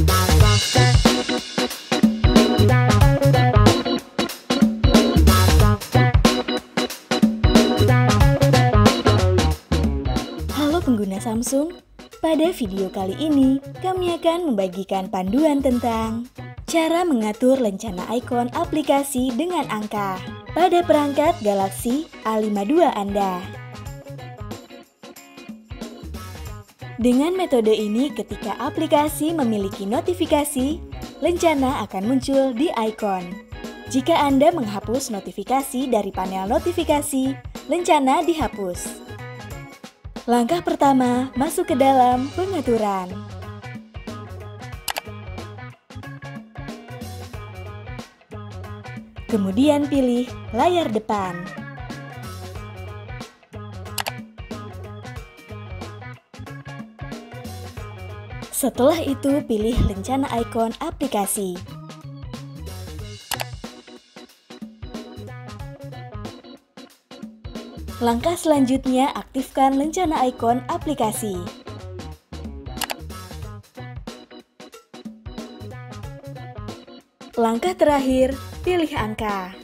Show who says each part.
Speaker 1: Halo pengguna Samsung, pada video kali ini kami akan membagikan panduan tentang cara mengatur lencana ikon aplikasi dengan angka pada perangkat Galaxy A52 Anda. Dengan metode ini ketika aplikasi memiliki notifikasi, lencana akan muncul di ikon. Jika Anda menghapus notifikasi dari panel notifikasi, lencana dihapus. Langkah pertama, masuk ke dalam pengaturan. Kemudian pilih layar depan. Setelah itu, pilih lencana ikon aplikasi. Langkah selanjutnya, aktifkan lencana ikon aplikasi. Langkah terakhir, pilih angka.